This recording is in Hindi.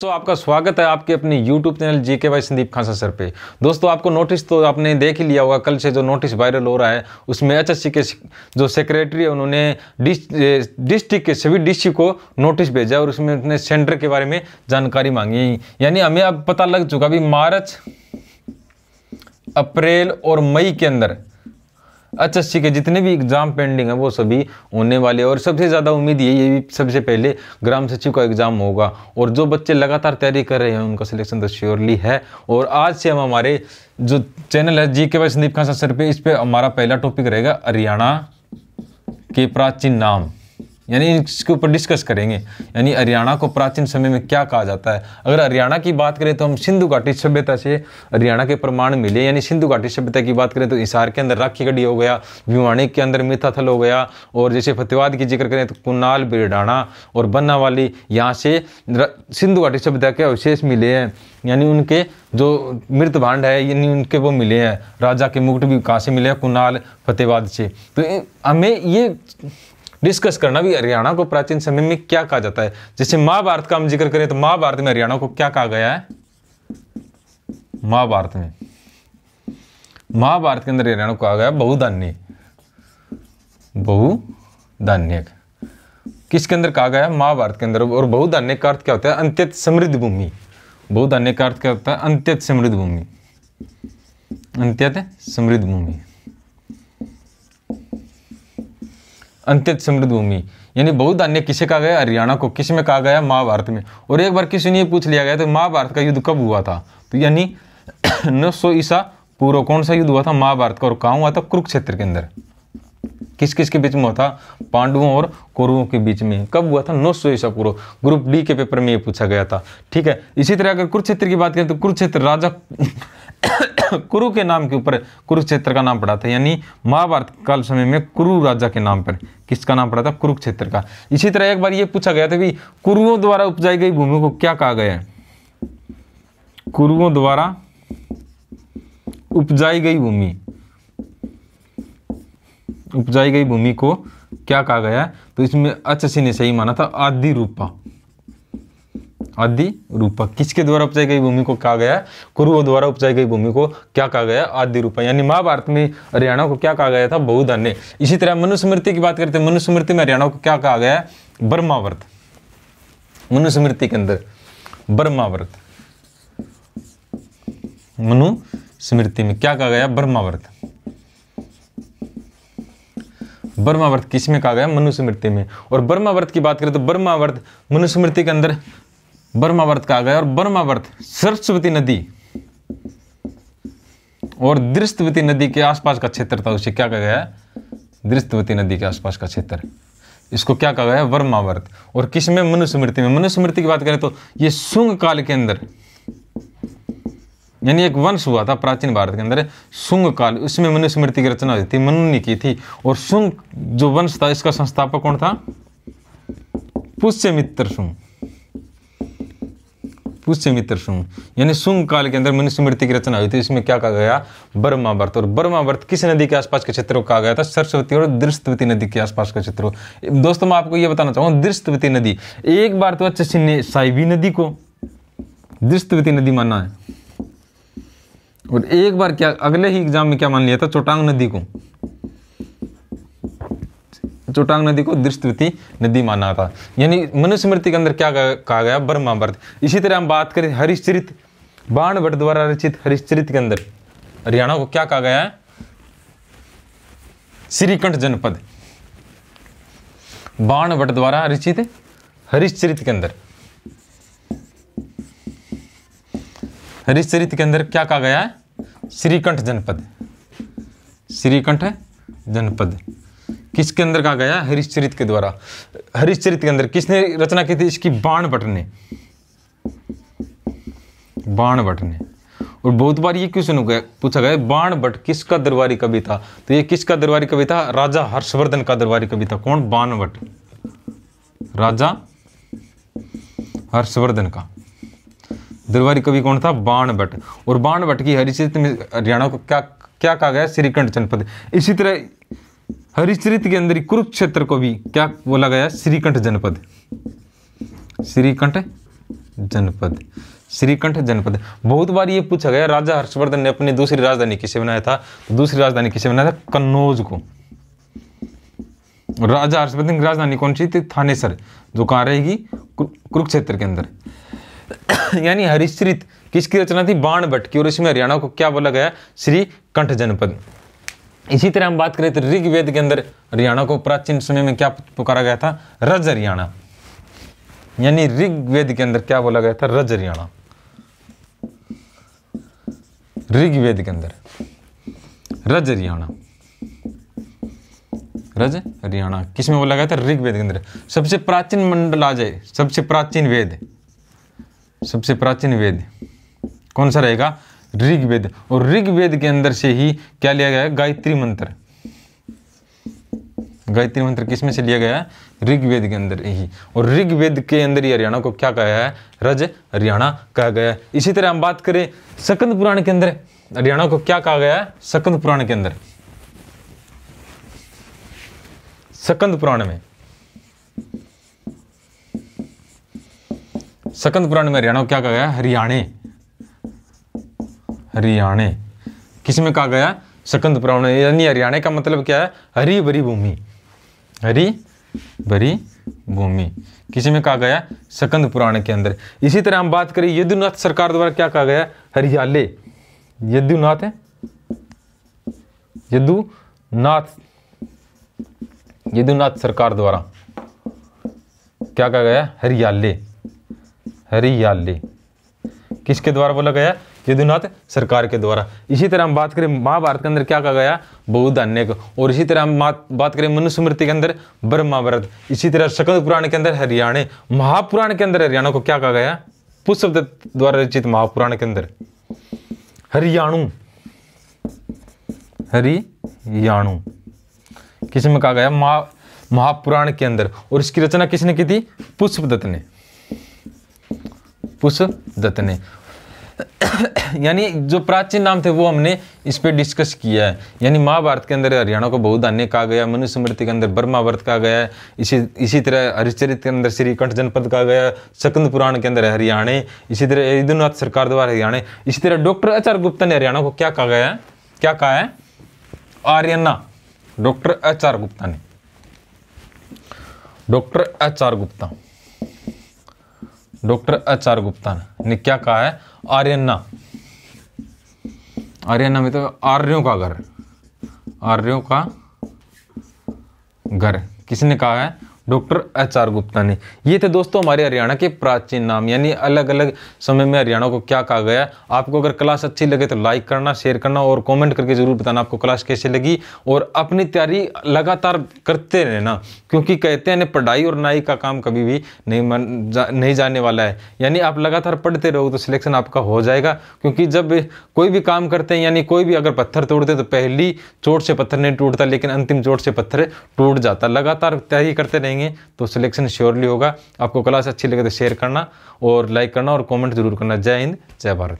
दोस्तों, आपका स्वागत है आपके अपने YouTube चैनल जी के वाई संदीप खासा सर पे। दोस्तों, आपको नोटिस तो आपने देख ही लिया होगा, कल से जो नोटिस वायरल हो रहा है, उसमें एच के जो सेक्रेटरी है, उन्होंने डिस्ट्रिक्ट के सभी डिस्ट्रिक्ट को नोटिस भेजा और उसमें उन्होंने सेंटर के बारे में जानकारी मांगी। यानी हमें अब पता लग चुका अभी मार्च, अप्रैल और मई के अंदर एच एस के जितने भी एग्ज़ाम पेंडिंग है, वो सभी होने वाले और सबसे ज़्यादा उम्मीद ये है सबसे पहले ग्राम सचिव का एग्ज़ाम होगा। और जो बच्चे लगातार तैयारी कर रहे हैं, उनका सिलेक्शन तो श्योरली है। और आज से हम हमारे जो चैनल है जी के वाई संदीप खान सर पे, इस पर हमारा पहला टॉपिक रहेगा, हरियाणा के प्राचीन नाम। यानी इसके ऊपर डिस्कस करेंगे। यानी हरियाणा को प्राचीन समय में क्या कहा जाता है? अगर हरियाणा की बात करें तो हम सिंधु घाटी सभ्यता से हरियाणा के प्रमाण मिले। यानी सिंधु घाटी सभ्यता की बात करें तो हिसार के अंदर राखी गढ़ी हो गया भिवाणी के अंदर मिथाथल हो गया, और जैसे फतेवाद की ज़िक्र करें तो कुनाल, बिरडाना और बन्ना वाली यहाँ से सिंधु घाटी सभ्यता के अवशेष मिले हैं। यानी उनके जो मृत भांड है, यानी उनके वो मिले हैं। राजा के मुकुट भी कहाँ से मिले हैं? कुनाल फतेवाद से। तो हमें ये डिस्कस करना भी हरियाणा को प्राचीन समय में क्या कहा जाता है। जैसे महाभारत का हम ज़िक्र करें तो महाभारत में हरियाणा को क्या कहा गया है? महाभारत में। महाभारत के अंदर हरियाणा को कहा गया बहुधान्य। बहुधान्य। किसके अंदर कहा गया महाभारत के अंदर। और बहुधान्य का अर्थ क्या होता है? अंत्यत समृद्ध भूमि। बहुधान्य का अर्थ क्या होता है? अंत्यत समृद्ध भूमि। अंत्यत समृद्ध भूमि। अंत्यत समृद्ध भूमि यानी बहुत अन्य किसे कहा गया? हरियाणा को। किसमें कहा गया? महाभारत में। और एक बार किसी ने पूछ लिया गया तो महाभारत का युद्ध कब हुआ था? तो यानी नौ सौ ईसा पूर्व कौन सा युद्ध हुआ था? महाभारत का। और कहा हुआ था? कुरुक्षेत्र के अंदर। किस किस के बीच में हुआ था? पांडवों और कौरवों के बीच में। कब हुआ था? नौ सौ ईसा पूर्व। ग्रुप डी के पेपर में ये पूछा गया था। ठीक है, इसी तरह अगर कुरुक्षेत्र की बात करें तो कुरुक्षेत्र राजा कुरु के नाम के ऊपर, कुरुक्षेत्र का नाम पड़ा था। यानी महाभारत काल समय में कुरु राजा के नाम पर। किसका नाम पड़ा था? कुरुक्षेत्र का। इसी तरह एक बार ये पूछा गया था कि कुरुओं द्वारा उपजाई गई भूमि को क्या कहा गया है? कुरुओं द्वारा उपजाई गई भूमि। उपजाई गई भूमि को क्या कहा गया है? तो इसमें अच्छी ने सही माना था आदि रूपा आदि रूपा। किसके द्वारा उपजाई गई भूमि को कहा गया? कुरुओं द्वारा उपजाई गई भूमि को क्या कहा गया? आदि रूपा। यानी महाभारत में हरियाणा को क्या कहा गया था? बहुधान्य। इसी तरह मनुस्मृति की बात करते हैं। मनुस्मृति में हरियाणा को क्या कहा गया? ब्रह्मावर्त मनुस्मृति के अंदर ब्रह्मावर्त मनु स्मृति में क्या कहा गया? ब्रह्मावर्त ब्रह्मावर्त किसमें कहा गया? मनुस्मृति में। और ब्रह्मावर्त की बात करें तो ब्रह्मावर्त मनुस्मृति के अंदर बर्मावर्त कहा गया और बर्मावर्त सरस्वती नदी और दृष्टवती नदी के आसपास का क्षेत्र था, उसे क्या कहा गया? दृष्टवती नदी के आसपास का क्षेत्र। इसको क्या कहा गया वर्मावर्त। और किसमें? मनुस्मृति में। मनुष्य मनुस्मृति की बात करें तो ये सुंग काल के अंदर, यानी एक वंश हुआ था प्राचीन भारत के अंदर सुंग काल। उसमें मनुस्मृति की रचना हुई थी मनु ने की थी। और सुंग जो वंश था, इसका संस्थापक कौन था? पुष्य मित्र सुंग पुष्यमित्र सुंग यानी सुंग काल के अंदर मनुष्य मृत्यु की रचना हुई थी, इसमें क्या कहा गया? बर्मावर्त और बर्मावर्त किस नदी के आसपास के क्षेत्र को कहा गया था? सरस्वती और दृष्टवती नदी के आसपास का क्षेत्र। दोस्तों, मैं आपको यह बताना चाहूँगा, दृष्टवती नदी। एक बार तो अच्छे ने साइबी नदी को दृष्टवती नदी माना है। और एक बार क्या अगले ही एग्ज़ाम में क्या मान लिया था? चोटांग नदी को। चोटांग नदी को दृष्टवती नदी माना था। यानी मनुस्मृति के अंदर क्या कहा गया? ब्रह्मावर्त। इसी तरह हम बात करें हरिश्चरित बाण भट्ट द्वारा रचित हरिश्चरित के अंदर। हरियाणा को क्या कहा गया है? श्रीकंठ जनपद। बाण भट्ट द्वारा रचित हरिश्चरित के अंदर। हरिश्चरित के अंदर क्या कहा गया है? श्रीकंठ जनपद। श्रीकंठ जनपद। किसके अंदर कहा गया? हरिश्चरित के द्वारा। हरिश्चरित के अंदर। किसने रचना की थी? इसकी बाण भट्ट ने। बाण भट्ट ने। और बहुत बार ये क्वेश्चन हो गया पूछा गया, बाण भट्ट किसका दरबारी कवि था तो ये किसका दरबारी कवि था राजा हर्षवर्धन का दरबारी कवि था कौन? बाण भट्ट। राजा हर्षवर्धन का। दरबारी कवि कौन था? बाण भट्ट। और बाण भट्ट की हरिश्चरित में हरियाणा को क्या क्या कहा गया? श्रीकंठ जनपद। इसी तरह हरिचरित के अंदर कुरुक्षेत्र को भी क्या बोला गया? श्रीकंठ जनपद। श्रीकंठ जनपद। श्रीकंठ जनपद। बहुत बार ये पूछा गया, राजा हर्षवर्धन ने अपनी दूसरी राजधानी किसे बनाया था? तो दूसरी राजधानी किसे बनाया था? कन्नौज को। राजा हर्षवर्धन की राजधानी कौन सी थी? थानेसर, जो कहाँ रहेगी? कुरुक्षेत्र के अंदर। यानी हरिश्रित किसकी रचना थी? बाण भट्ट की। और इसमें हरियाणा को क्या बोला गया? श्री कंठ जनपद। इसी तरह हम बात करें तो ऋग्वेद के अंदर हरियाणा को प्राचीन समय में क्या पुकारा गया था? रज हरियाणा। यानी ऋग्वेद के अंदर क्या बोला गया था? रज हरियाणा। ऋग्वेद के अंदर। रज हरियाणा। रज हरियाणा। किसमें बोला गया था? ऋग्वेद के अंदर। सबसे प्राचीन मंडल आ जाए सबसे प्राचीन वेद। सबसे प्राचीन वेद। कौन सा रहेगा? ऋग्वेद। और ऋग्वेद के अंदर से ही क्या लिया गया है? गायत्री मंत्र। गायत्री मंत्र किसमें से लिया गया है? ऋग्वेद के अंदर ही। और ऋग्वेद के अंदर ही हरियाणा को क्या कहा है? रज हरियाणा कहा गया है। इसी तरह हम बात करें सकंद पुराण के अंदर। हरियाणा को क्या कहा गया है? सकंद पुराण के अंदर। सकंद पुराण में। सकंद पुराण में हरियाणा को क्या कहा गया हरियाणे। हरियाणे। किसमें कहा गया, सकंद पुराण, यानी हरियाणा का मतलब क्या है? हरी भरी भूमि। हरी भरी भूमि। किसी में कहा गया, सकंद पुराण के अंदर। इसी तरह हम बात करें, यदुनाथ सरकार द्वारा क्या कहा गया? हरियाले। यदुनाथ यदुनाथ। यदुनाथ सरकार द्वारा क्या कहा गया? हरियाले। हरियाले। किसके द्वारा बोला गया? यदुनाथ सरकार के द्वारा। इसी तरह हम बात करें, महाभारत के अंदर क्या कहा गया? बहुत अन्य और इसी तरह हम बात करें मनुस्मृति के अंदर ब्रह्माव्रत इसी तरह शकल पुराण के अंदर हरियाणा। महापुराण के अंदर हरियाणा को क्या कहा गया? पुष्प द्वारा रचित महापुराण के अंदर। हरियाणु। हरियाणु। किसमें कहा गया? महा महापुराण के अंदर। और इसकी रचना किसने की थी? पुष्पदत्त ने। पुष्पदत्त ने। यानी जो प्राचीन नाम थे वो हमने इस पर डिस्कस किया है। यानी महाभारत के अंदर हरियाणा को बहुत अन्य कहा गया मनुस्मृति के अंदर ब्रह्मावर्त कहा गया है, इसी इसी तरह हरिचरित के अंदर श्रीकंठ जनपद कहा गया सकंद पुराण के अंदर हरियाणा, इसी तरह ईदुनाथ सरकार द्वारा हरियाणा, इसी तरह डॉक्टर एच गुप्ता ने हरियाणा को क्या कहा गया है? क्या कहा है? आर्यना, डॉक्टर एच गुप्ता ने। Doctor H Gupta, doctor H Gupta ने। क्या कहा है? आर्यन्ना आर्यन्ना में तो आर्यों का घर आर्यों का घर। किसने कहा है? डॉक्टर एच आर गुप्ता ने। ये थे दोस्तों हमारे हरियाणा के प्राचीन नाम यानी अलग अलग समय में हरियाणा को क्या कहा गया। आपको अगर क्लास अच्छी लगे तो लाइक करना शेयर करना और कमेंट करके ज़रूर बताना आपको क्लास कैसे लगी। और अपनी तैयारी लगातार करते रहना क्योंकि कहते हैं पढ़ाई और नाई का काम कभी भी नहीं मन जा, नहीं जाने वाला है। यानी आप लगातार पढ़ते रहो तो सिलेक्शन आपका हो जाएगा क्योंकि जब कोई भी काम करते हैं यानी कोई भी अगर पत्थर तोड़ते तो पहली चोट से पत्थर नहीं टूटता लेकिन अंतिम चोट से पत्थर टूट जाता। लगातार तैयारी करते रहेंगे। करेंगे तो सिलेक्शन श्योरली होगा। आपको क्लास अच्छी लगे तो शेयर करना और लाइक करना और कमेंट ज़रूर करना। जय हिंद, जय भारत।